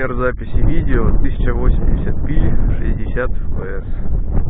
Размер записи видео 1080p 60 fps.